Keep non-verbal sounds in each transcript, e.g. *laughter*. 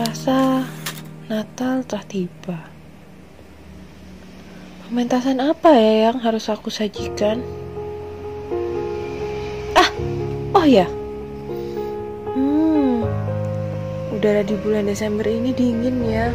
rasa Natal telah tiba. Pementasan apa ya yang harus aku sajikan? Ah, oh ya. Hmm, udara di bulan Desember ini dingin ya.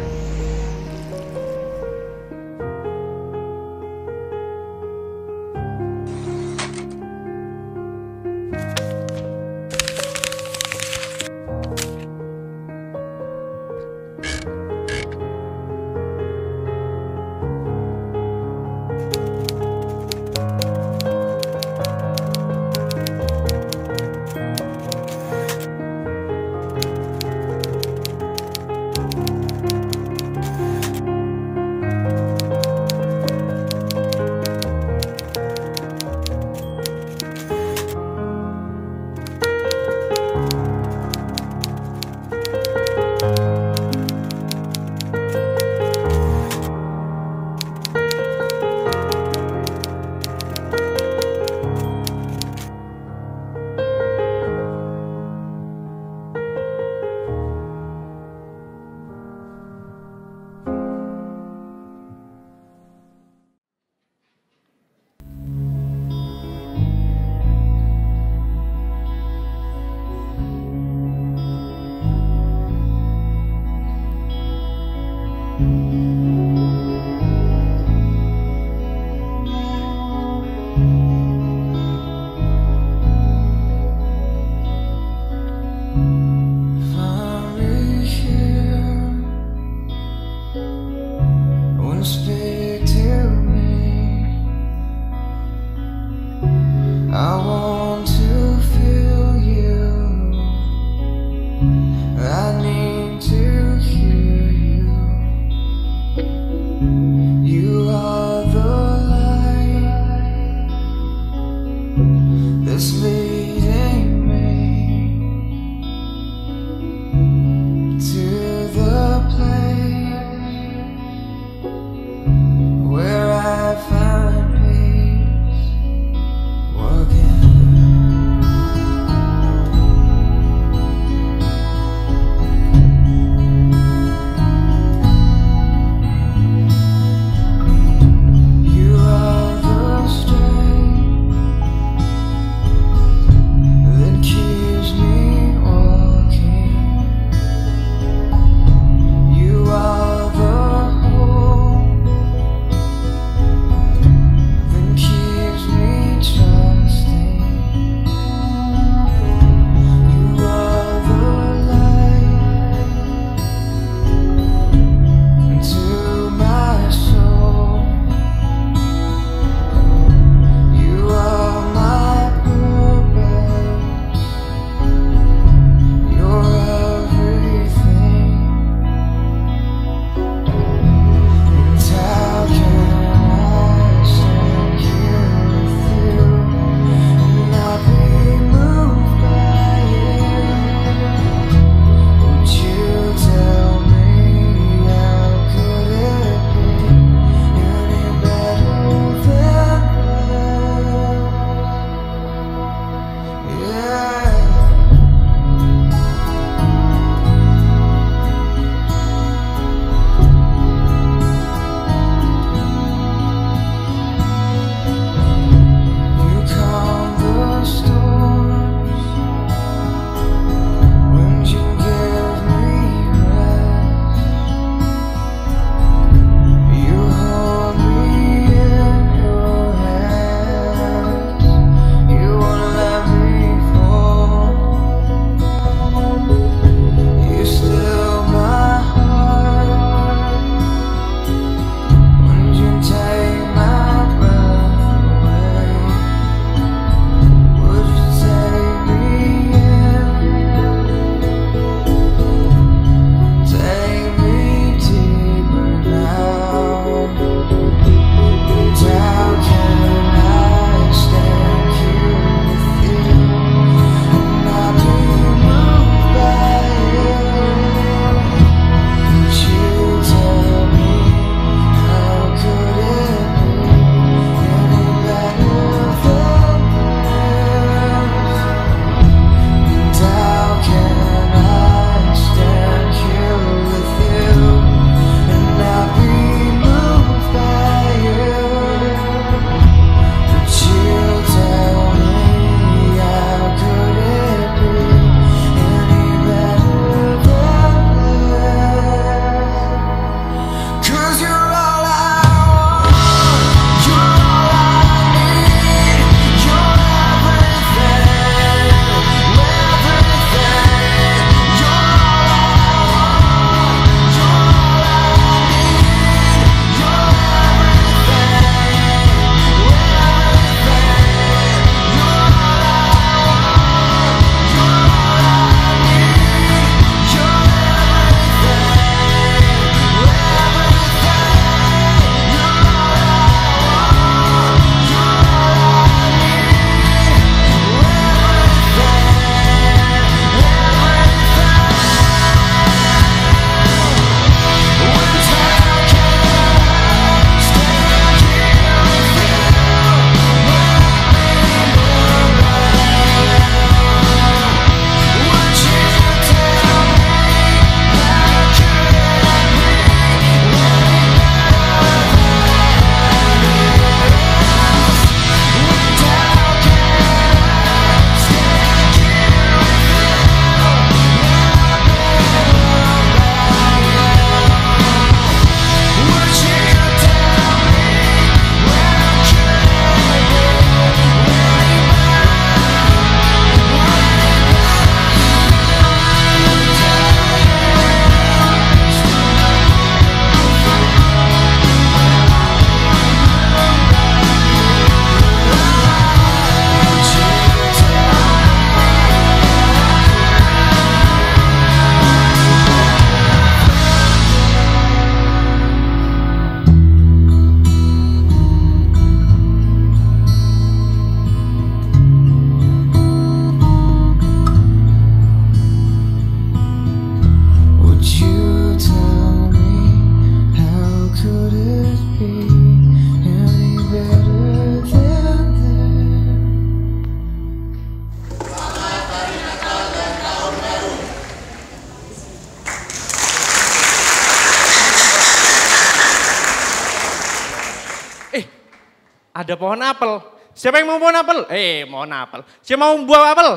Ada pohon apel. Siapa yang mau pohon apel? Eh, mohon apel. Siapa mau buah apel?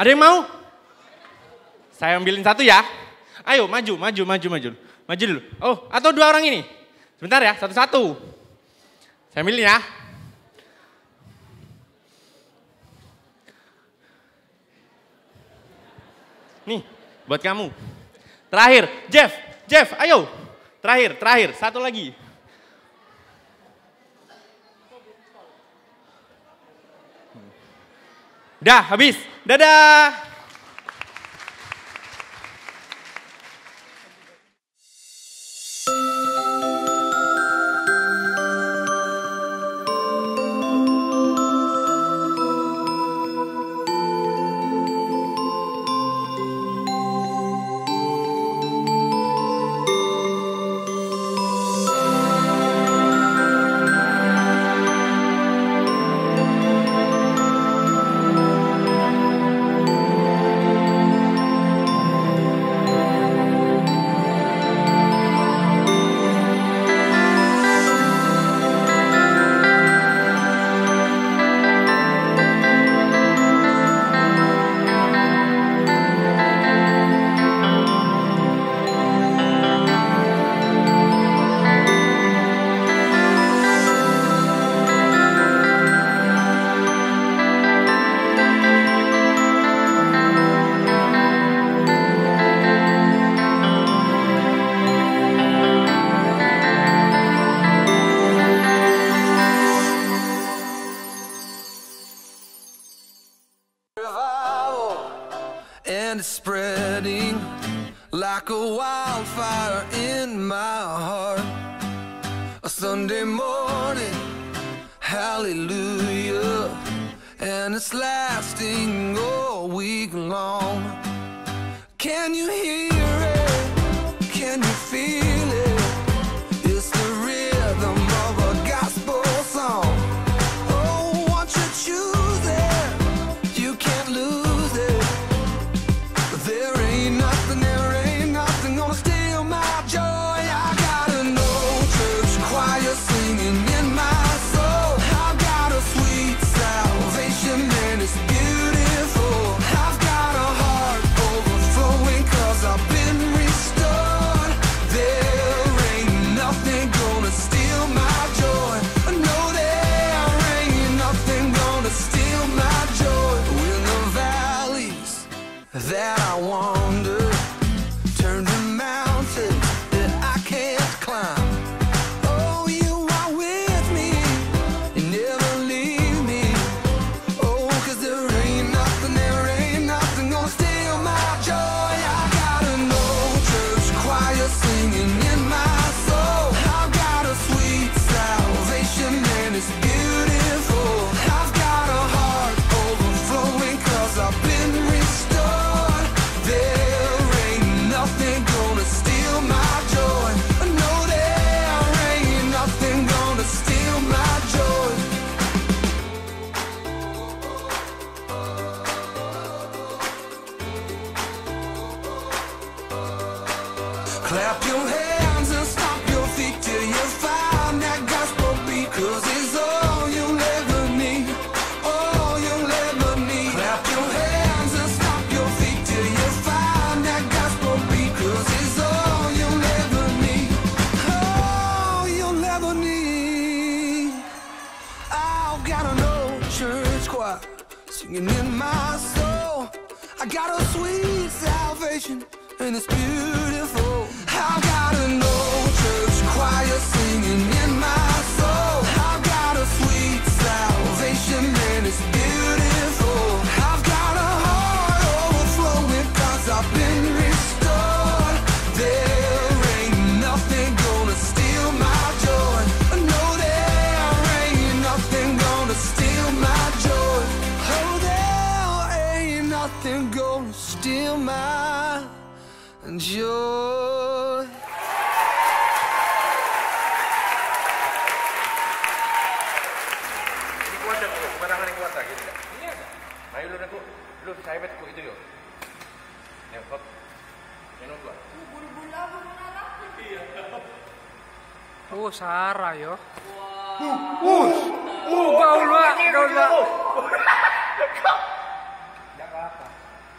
Ada yang mau? Saya ambilin satu ya. Ayo, maju, maju, maju, maju. Maju dulu. Oh, atau dua orang ini. Sebentar ya, satu-satu. Saya ambilin ya. Nih, buat kamu. Terakhir, Jeff, Jeff, ayo. Terakhir, terakhir, satu lagi. Dah, habis. Dadah. Like a wildfire in my heart. A Sunday morning, hallelujah, and it's lasting all week long. Can you hear it? Can you feel it? Salvation and it's beautiful. I've got an old church choir singing in my soul. I've got a sweet salvation and it's beautiful. I've got a heart overflowing cause I've been restored. There ain't nothing gonna steal my joy. No, there ain't nothing gonna steal my joy. Oh, there ain't nothing gonna steal my joy. Ini kuat. Sembarangan yang kuat tak gitu. Ini ada. Ayo lu Bu. Lu saya bet ku itu yo. Yang. Minum dua. Oh, Sarah yo. Wah, Uh, gaul lah, gaul lah. *laughs*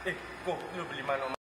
Eh, kok lu beli mana